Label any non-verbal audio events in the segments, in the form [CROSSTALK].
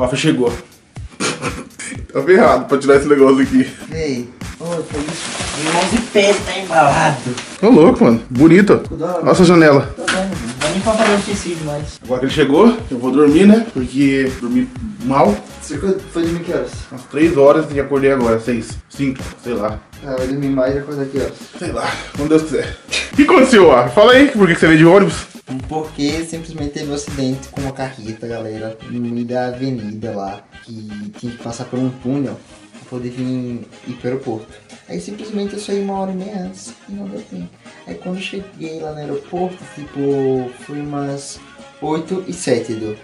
O Rafa chegou. tá ferrado pra tirar esse negócio aqui. Ei, ô, foi isso. Irmãos e pés tá embalado. Tô louco, mano. Bonito. Olha essa janela. Tô vendo, não vai nem pra fazer o tecido mais. Agora que ele chegou, eu vou dormir, né? Porque dormi mal. Você foi dormir que horas? Umas 3 horas e acordei agora, 6, 5, sei lá. Ah, vai dormir mais e acordar que horas? Sei lá, quando Deus quiser. [LAUGHS] O que aconteceu, Rafa? Fala aí, por que que você veio de ônibus? Porque simplesmente teve um acidente com uma carreta, galera, no meio da avenida lá, que tinha que passar por um túnel pra poder vir ir pro aeroporto. Aí simplesmente eu saí uma hora e meia antes e não deu tempo. Aí quando cheguei lá no aeroporto, tipo, foi umas 8 e 7 do.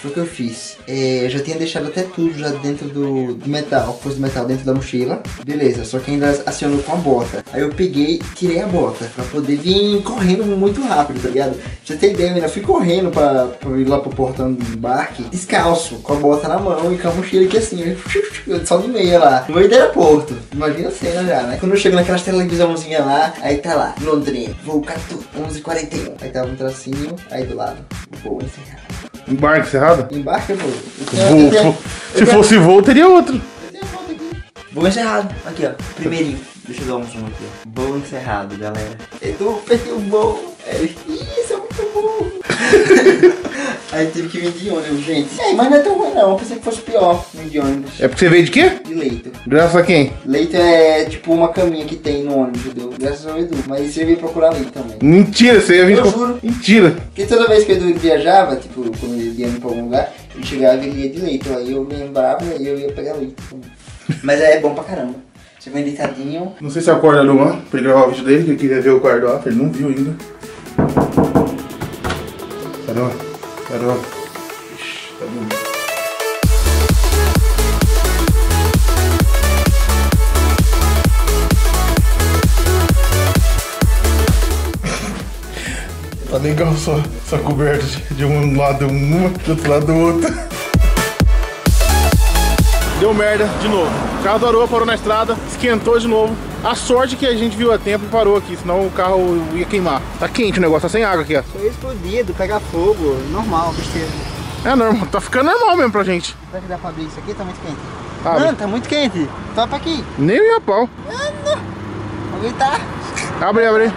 Foi o que eu fiz. É, eu já tinha deixado até tudo já dentro do, do metal, coisa do metal dentro da mochila. Beleza, só que ainda acionou com a bota. Aí eu peguei, tirei a bota pra poder vir correndo muito rápido, tá ligado? Já tem ideia, ainda fui correndo pra, pra ir lá pro portão do embarque, descalço, com a bota na mão e com a mochila aqui assim, [LAUGHS] só de meia lá, no meio do aeroporto. Imagina a cena já, né? Quando eu chego naquelas televisãozinha lá, aí tá lá, Londrina, voo 14, 11h41. Aí tava um tracinho, aí do lado, voo encerrado. Embarque encerrado? Embarca, pô. Voo, voo. Se fosse voo, teria outro. Voo encerrado. Aqui, ó. Primeirinho. Deixa eu dar um zoom aqui, ó. Voo encerrado, galera. Edu, perdi o voo. É, isso é muito bom. [LAUGHS] Aí teve que vir de ônibus, gente. É, mas não é tão ruim não. Eu pensei que fosse pior vir de ônibus. É porque você veio de quê? De leito. Graças a quem? Leito é tipo uma caminha que tem no ônibus, entendeu? Graças ao Edu. Mas você veio procurar leito também. Mentira, você ia vir Eu com- juro. Mentira. Porque toda vez que o Edu viajava, tipo, quando ele ia pra algum lugar, ele chegava e ia de leito. Aí eu lembrava e eu ia pegar leito. Mas é bom pra caramba. Você vem deitadinho. Não sei se acorda Luan pra ele gravar o vídeo dele, que ele queria ver o quarto Rafa, ele não viu ainda. Carol, Carol. Ixi, tá. Tá legal só, só coberta de- de um lado uma, do outro lado outro. Deu merda de novo. O carro do Aroa parou na estrada, esquentou de novo. A sorte que a gente viu a tempo e parou aqui, senão o carro ia queimar. Tá quente o negócio, tá sem água aqui, ó. Foi explodido, pegar fogo, normal, besteira. É normal, tá ficando normal mesmo pra gente. Será que dá pra abrir isso aqui? Tá muito quente. Abre. Mano, tá muito quente. Topa aqui. Nem ia pau. Alguém tá. Abre, abre. Ei,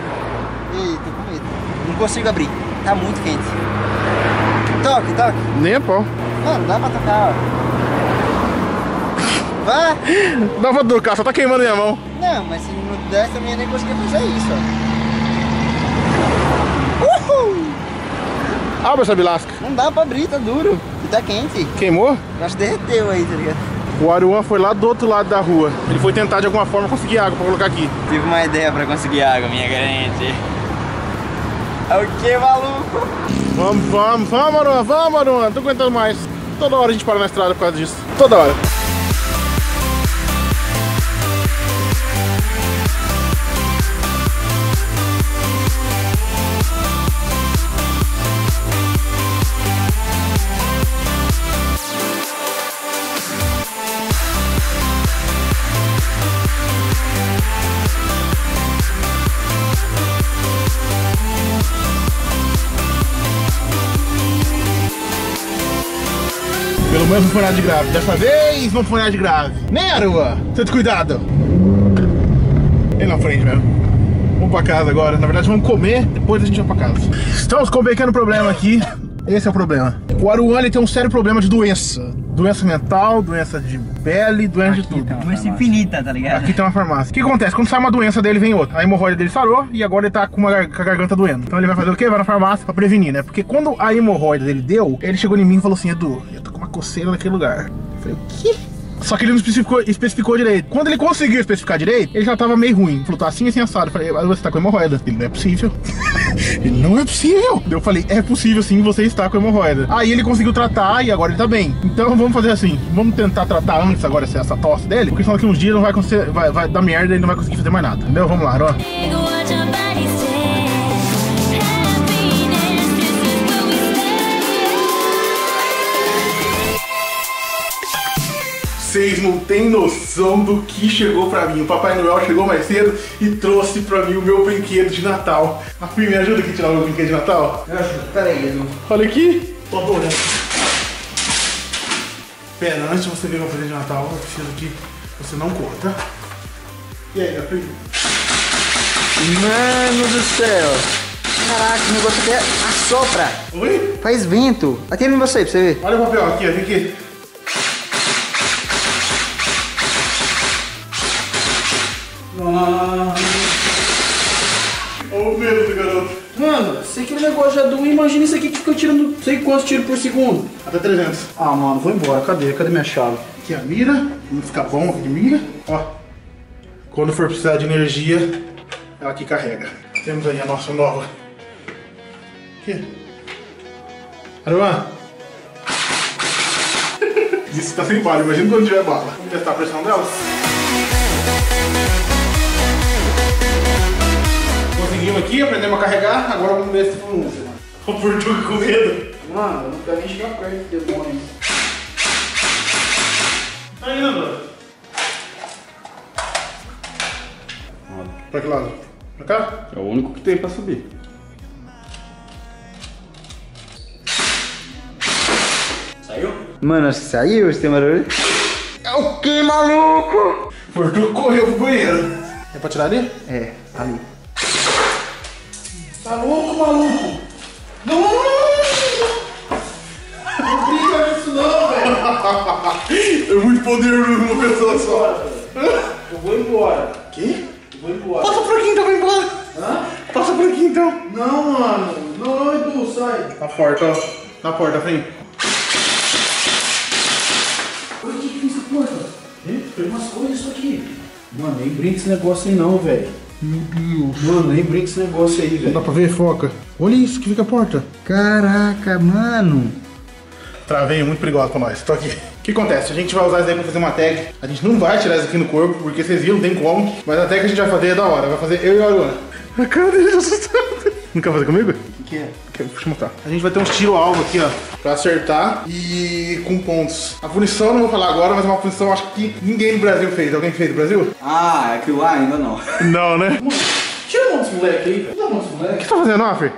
tô com medo. Não consigo abrir. Tá muito quente. Toque, toque. Nem a pau. Mano, dá pra tocar, ó. Vai. Dá pra tocar, só tá queimando minha mão. Não, mas se não desse também eu nem conseguia fazer isso, ó. Uhul! Abre essa bilasca. Não dá pra abrir, tá duro. E tá quente. Queimou? Eu Acho que derreteu aí, tá ligado? O Aruan foi lá do outro lado da rua. Ele foi tentar de alguma forma conseguir água pra colocar aqui. Tive uma ideia pra conseguir água, minha gente. É o que, maluco? Vamos, vamos, vamos, Aruan, vamos, Aruan. Não tô aguentando mais. Toda hora a gente para na estrada por causa disso. Toda hora. Foi nada de grave. Dessa vez não foi nada de grave. Nem Aruan. Tanto cuidado. Ele na frente mesmo. Vamos pra casa agora. Na verdade, vamos comer, depois a gente vai pra casa. Estamos com um pequeno problema aqui. Esse é o problema. O Aruan tem um sério problema de doença. Doença mental, doença de pele, doença de tudo. Doença infinita, tá ligado? Aqui tem uma farmácia. O que acontece? Quando sai uma doença dele, vem outra. A hemorroida dele sarou e agora ele tá com, uma, com a garganta doendo. Então ele vai fazer o quê? Vai na farmácia pra prevenir, né? Porque quando a hemorroida dele deu, ele chegou em mim e falou assim: Edu, eu tô coceira naquele lugar. Eu falei, o quê? Só que ele não especificou, especificou direito. Quando ele conseguiu especificar direito, ele já tava meio ruim. Falou, tá assim, assim, assado. Eu falei, mas você tá com hemorroida. Ele, não é possível. [LAUGHS] ele, não é possível. Eu falei, é possível sim, você está com hemorroida. Aí ele conseguiu tratar e agora ele tá bem. Então vamos fazer assim, vamos tentar tratar antes agora essa, essa tosse dele, porque senão daqui uns dias não vai, acontecer, vai, vai dar merda e ele não vai conseguir fazer mais nada. Entendeu? Vamos lá, ó. Vocês não têm noção do que chegou pra mim. O Papai Noel chegou mais cedo e trouxe pra mim o meu brinquedo de Natal. A Fih, me ajuda aqui a tirar o meu brinquedo de Natal? Pera aí, Edu. Olha aqui. Por favor, né? Pera, antes de você ver meu presente de Natal, eu preciso que você não corra, tá? E aí, Gabriel? Mano do céu. Caraca, o negócio até assopra. Oi? Faz vento. Atira em você pra você ver. Olha o papel aqui, ó. Vem aqui. Negócio já doeu, imagina isso aqui que fica tirando sei quantos tiros por segundo. Até 300. Ah, mano, vou embora. Cadê? Cadê minha chave? Aqui a mira. Vamos ficar bom aqui de mira. Ó. Quando for precisar de energia, ela aqui carrega. Temos aí a nossa nova. Aqui. Aruan. [LAUGHS] Isso tá sem bala, imagina quando tiver bala. Vamos testar a pressão dela. Aqui, aprendemos a carregar, agora vamos ver se funciona. O português com medo. Mano, eu não quero nem chegar perto do demônio. Tá indo. Pra que lado? Pra cá? É o único que tem pra subir. Saiu? Mano, acho que saiu esse barulho. É o que, maluco? O Português correu pro banheiro. É pra tirar ali? É, ali. Tá louco, maluco? Não! Não brinca disso não, velho. É muito poder numa pessoa só. Eu vou embora. Que? Eu vou embora. Passa por aqui então, vai embora. Hã? Passa por aqui então. Não, mano. Não, Edu, sai. Na porta, ó. Na porta, vem. Olha o que que fez essa porta. Ih, Tem umas coisas isso aqui. Mano, nem brinca esse negócio aí não, velho. Meu Deus. Mano, nem brinca esse negócio aí, Não dá velho. pra ver, foca. Olha isso que fica a porta. Caraca, mano. Travei, muito perigoso pra nós. Tô aqui. O que acontece? A gente vai usar isso daí pra fazer uma tag. A gente não vai tirar isso aqui no corpo, porque vocês viram, não tem como. Mas a tag que a gente vai fazer é da hora. Vai fazer eu e a Aruna. A cara dele é assustado. Não quer fazer comigo? O que é? Quer- Deixa eu mostrar. A gente vai ter um tiro alvo aqui, ó, pra acertar e com pontos. A punição eu não vou falar agora, mas é uma punição acho que ninguém no Brasil fez. Alguém fez no Brasil? Ah, aquilo lá ainda não. Não, né? Tira a mão desse moleque aí, velho. Tira a mão desse O moleque. que você tá fazendo, Afri?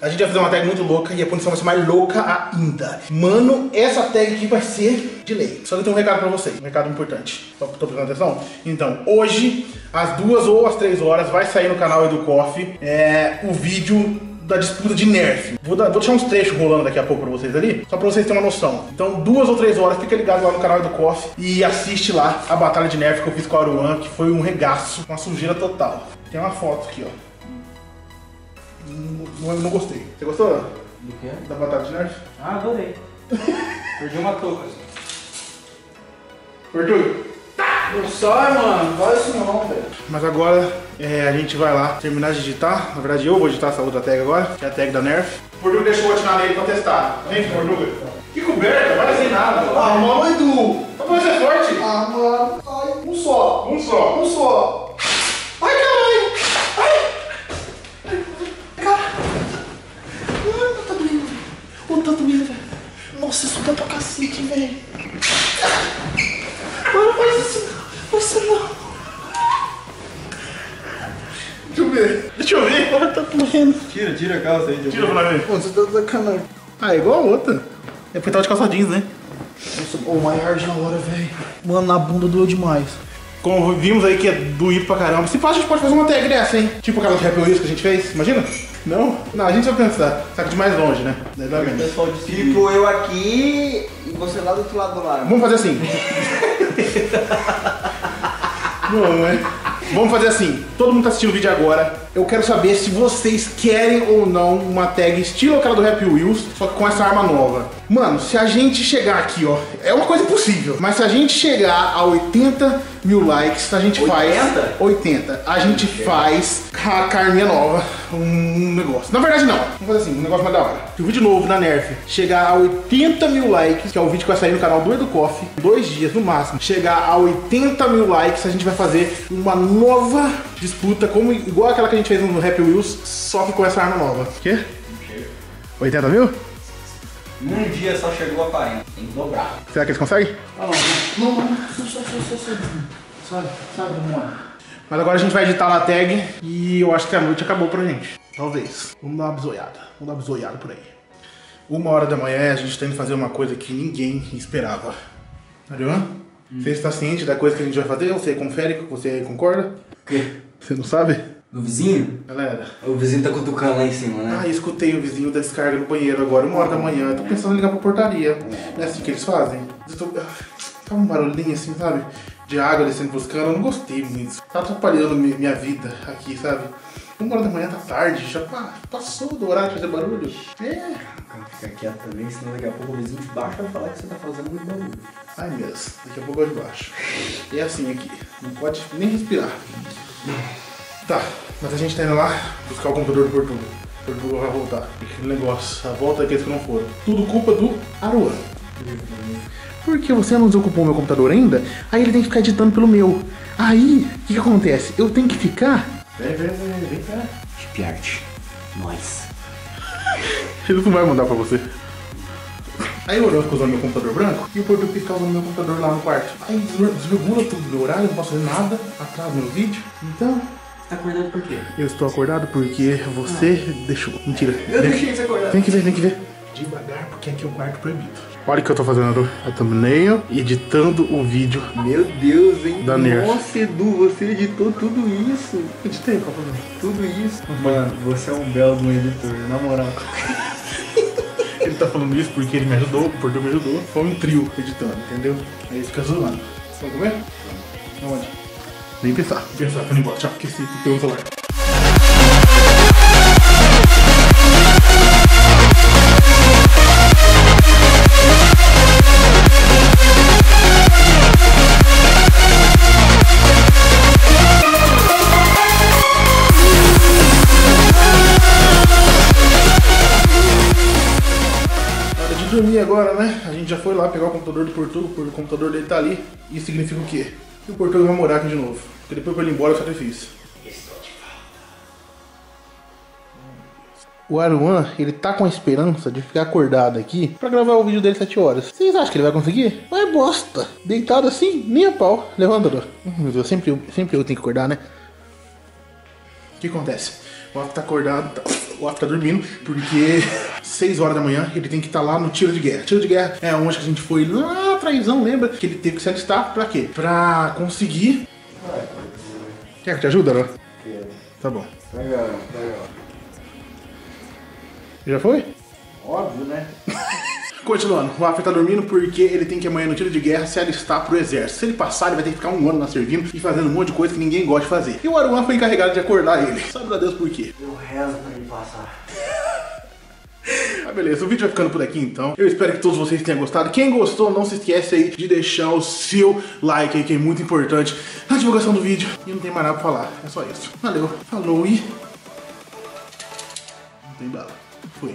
A gente vai fazer uma tag muito louca e a punição vai ser mais louca ainda. Mano, essa tag aqui vai ser de lei. Só que eu tenho um recado pra vocês, um recado importante. Tô, tô prestando atenção? Então, hoje, às duas ou às três horas, vai sair no canal Edu Coffee é, o vídeo da disputa de Nerf. Vou, dar- vou deixar uns trechos rolando daqui a pouco pra vocês ali, só pra vocês terem uma noção. Então, duas ou três horas, fica ligado lá no canal Edu Coffee e assiste lá a batalha de Nerf que eu fiz com a Aruan, que foi um regaço, uma sujeira total. Tem uma foto aqui, ó. Não, não gostei. Você gostou Do que? da batata de Nerf? Ah, adorei. Perdi uma touca. Portugal. Não sai, mano. Não faz isso não, velho. Mas agora é, a gente vai lá terminar de digitar. Na verdade, eu vou digitar essa outra tag agora, que é a tag da Nerf. O Portugal deixou eu atirar nele pra testar. Vem, Portugal. Que coberta, vai sem nada. Ah, mano, Edu. Só pra ser forte. Ah, mano. Ai, um só. Um só. Um só. Ai, caralho. Mano, tá doendo. Ô, tá doendo, velho. Nossa, isso dá pra cacete, velho. Mano, faz isso. Faz isso não. Deixa eu ver. Deixa eu ver. Ai, tá doendo. Tira, tira a calça aí. de Tira pra ver. Pô, você tá sacanagem. Ah, é igual a outra. É porque tava de calça jeans, né? Nossa, ô, mais hard na hora, velho. Mano, na bunda doeu demais. Como vimos aí que é doído pra caramba. Se faz, a gente pode fazer uma tag dessa, hein? Tipo aquela Happy Wheels que a gente fez, imagina? Não? Não, a gente vai pensar. Só que de mais longe, né? Daí dá menos. Pessoal de Tipo, eu aqui e você lá do outro lado do lago. Vamos fazer assim. [LAUGHS] Não, é? Vamos fazer assim. Todo mundo tá assistindo o vídeo agora. Eu quero saber se vocês querem ou não uma tag estilo aquela do Happy Wheels, só que com essa arma nova. Mano, se a gente chegar aqui, ó, é uma coisa impossível. Mas se a gente chegar a 80 mil likes, a gente faz. 80? 80. A gente faz a carninha nova. Um negócio. Na verdade, não. Vamos fazer assim, um negócio mais da hora. Se o vídeo novo da Nerf chegar a 80 mil likes, que é o vídeo que vai sair no canal do Edu Coffee, dois dias no máximo, chegar a 80 mil likes, a gente vai fazer uma nova disputa, como igual aquela que a gente fez no Happy Wheels, só que com essa arma nova. Quê? 80 mil? Um dia só chegou a 40. Tem que dobrar. Será que eles conseguem? Não, não, só, só, só, só, só. Sabe, sabe, mano. Mas agora a gente vai editar lá a tag e eu acho que a noite acabou pra gente. Talvez. Vamos dar uma bisoiada. Vamos dar uma bisoiada por aí. Uma hora da manhã a gente tá indo fazer uma coisa que ninguém esperava. Ariana, você está ciente da coisa que a gente vai fazer? Você confere? Você concorda? Você não sabe? Do vizinho? Galera, O vizinho tá cutucando lá em cima, né? ah, escutei o vizinho da descarga no banheiro agora, uma hora da manhã. Tô pensando em ligar pra portaria. Não é assim que eles fazem? Eu tô... ah, Tá um barulhinho assim, sabe? De água descendo pros canos. Eu não gostei muito. Tá atrapalhando mi- minha vida aqui, sabe? Uma hora da manhã tá tarde, já pa- passou do horário de fazer barulho. É. Fica quieto também, senão daqui a pouco o vizinho de baixo vai falar que você tá fazendo muito barulho. Ai mesmo, daqui a pouco eu de baixo. É assim aqui, não pode nem respirar. Tá, mas a gente tá indo lá buscar o computador do Portugal. O Portugal vai voltar. Aquele negócio, a volta daqueles que não foram. Tudo culpa do Aruan. Porque você não desocupou meu computador ainda, aí ele tem que ficar editando pelo meu. Aí, o que, que acontece? Eu tenho que ficar. Vem, vem, vem, vem cá. Art. Nós. [LAUGHS] Ele não vai mandar pra você. Aí o Orão ficou usando meu computador branco e o Portugal fica usando meu computador lá no quarto. Aí desre- desregula tudo do meu horário, eu não posso fazer nada, atrasa meu vídeo. Então, tá acordando por quê? eu estou acordado porque você deixou. Mentira. Eu Vem- deixei você acordar. Vem que ver, vem que ver. Devagar, porque aqui é o quarto proibido. Olha o que eu tô fazendo a thumbnail e editando o vídeo. Meu Deus, hein? Da Nerf. Nossa, Edu, você editou tudo isso. Editei, qual problema? Tudo isso. Mano, você é um belo um editor, na moral. [LAUGHS] Ele tá falando isso porque ele me ajudou, o Portugal me ajudou. Foi um trio editando, entendeu? Aí fica zoando. Vamos comer? Aonde? Nem pensar. Pensar, tô indo embora. Tchau, esqueci que tem um celular. Dormir agora, né? A gente já foi lá pegar o computador do Portugal, porque o computador dele tá ali. Isso significa o quê? Que o Portugal vai morar aqui de novo. Porque depois pra ele ir embora é sacrifício. O Aruan, ele tá com a esperança de ficar acordado aqui pra gravar o vídeo dele 7 horas. Vocês acham que ele vai conseguir? Vai bosta. Deitado assim, nem a pau. Levanta, Meu Deus, sempre sempre eu tenho que acordar, né? O que acontece? O Otto tá acordado, tá- o Otto tá dormindo, porque [LAUGHS] 6 horas da manhã ele tem que estar lá no tiro de guerra. Tiro de guerra é onde que a gente foi lá atrás, lembra? Que ele teve que se alistar pra quê? Pra conseguir. Quer que te ajude, Aruan? Tá bom. Já foi? Óbvio, né? [LAUGHS] Continuando, o Afra tá dormindo porque ele tem que amanhã no tiro de guerra se alistar pro exército. Se ele passar, ele vai ter que ficar um ano lá servindo e fazendo um monte de coisa que ninguém gosta de fazer. E o Aruan foi encarregado de acordar ele. Sabe a Deus por quê? Eu rezo pra passar. Ah, beleza, o vídeo vai ficando por aqui então. Eu espero que todos vocês tenham gostado. Quem gostou, não se esquece aí de deixar o seu like aí, que é muito importante na divulgação do vídeo. E não tem mais nada pra falar, é só isso. Valeu, falou e. Não tem bala. Fui.